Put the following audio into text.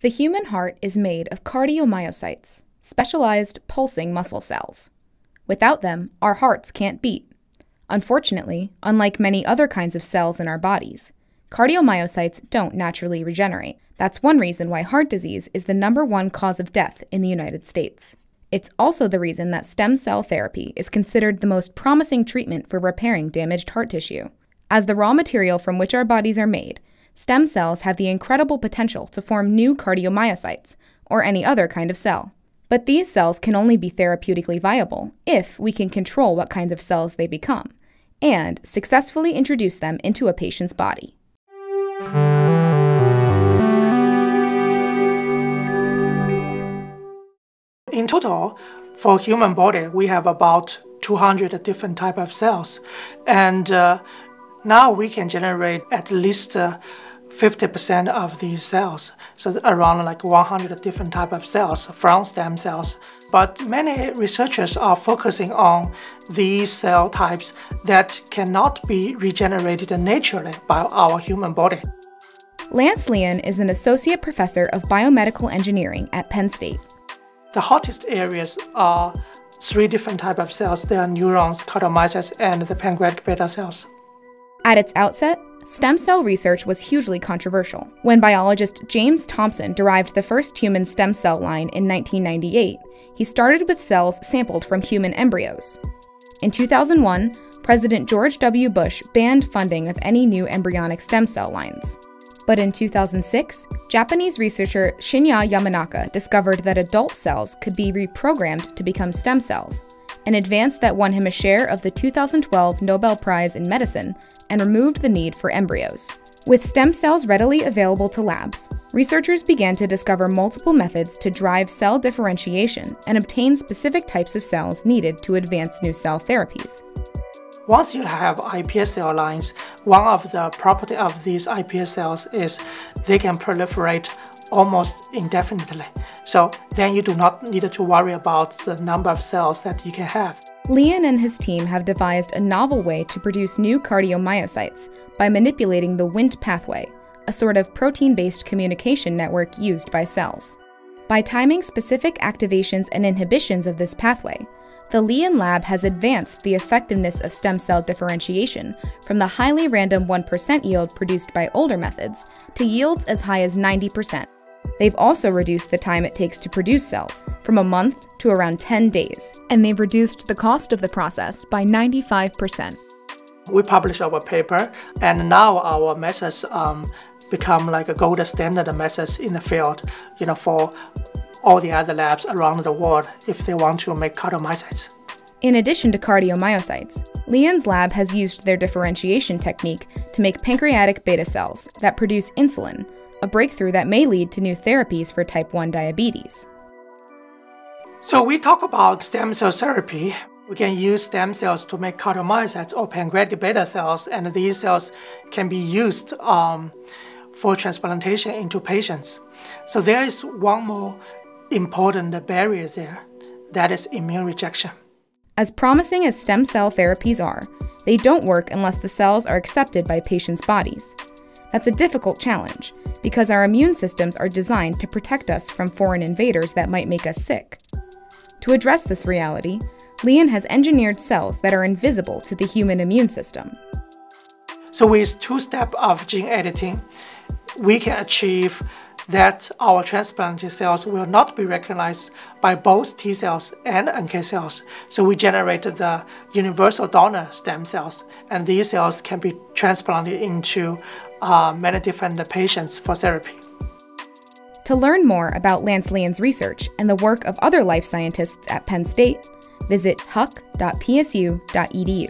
The human heart is made of cardiomyocytes, specialized pulsing muscle cells. Without them, our hearts can't beat. Unfortunately, unlike many other kinds of cells in our bodies, cardiomyocytes don't naturally regenerate. That's one reason why heart disease is the number one cause of death in the United States. It's also the reason that stem cell therapy is considered the most promising treatment for repairing damaged heart tissue. As the raw material from which our bodies are made, stem cells have the incredible potential to form new cardiomyocytes, or any other kind of cell. But these cells can only be therapeutically viable if we can control what kinds of cells they become and successfully introduce them into a patient's body. In total, for human body, we have about 200 different type of cells, and uh, now we can generate at least uh, 50% of these cells, so around like 100 different type of cells from stem cells. But many researchers are focusing on these cell types that cannot be regenerated naturally by our human body. Lance Lian is an associate professor of biomedical engineering at Penn State. The hottest areas are three different type of cells. They are neurons, cardiomyocytes, and the pancreatic beta cells. At its outset, Stem cell research was hugely controversial. When biologist James Thomson derived the first human stem cell line in 1998, he started with cells sampled from human embryos. In 2001, President George W. Bush banned funding of any new embryonic stem cell lines. But in 2006, Japanese researcher Shinya Yamanaka discovered that adult cells could be reprogrammed to become stem cells an advance that won him a share of the 2012 Nobel Prize in Medicine and removed the need for embryos. With stem cells readily available to labs, researchers began to discover multiple methods to drive cell differentiation and obtain specific types of cells needed to advance new cell therapies. Once you have iPS cell lines, one of the property of these iPS cells is they can proliferate almost indefinitely. So then you do not need to worry about the number of cells that you can have. Lian and his team have devised a novel way to produce new cardiomyocytes by manipulating the Wnt pathway, a sort of protein based communication network used by cells. By timing specific activations and inhibitions of this pathway, the Lian lab has advanced the effectiveness of stem cell differentiation from the highly random 1% yield produced by older methods to yields as high as 90%. They've also reduced the time it takes to produce cells from a month to around 10 days, and they've reduced the cost of the process by 95%. We published our paper, and now our methods um, become like a gold standard methods in the field, you know, for all the other labs around the world if they want to make cardiomyocytes. In addition to cardiomyocytes, Lian's lab has used their differentiation technique to make pancreatic beta cells that produce insulin, a breakthrough that may lead to new therapies for type 1 diabetes. So, we talk about stem cell therapy. We can use stem cells to make cardiomyocytes or pancreatic beta cells, and these cells can be used um, for transplantation into patients. So, there is one more important barrier there that is immune rejection. As promising as stem cell therapies are, they don't work unless the cells are accepted by patients' bodies. That's a difficult challenge, because our immune systems are designed to protect us from foreign invaders that might make us sick. To address this reality, Lian has engineered cells that are invisible to the human immune system. So with two steps of gene editing, we can achieve that our transplanted cells will not be recognized by both T cells and NK cells. So we generated the universal donor stem cells, and these cells can be transplanted into uh, many different patients for therapy. To learn more about Lance Lian's research and the work of other life scientists at Penn State, visit huck.psu.edu.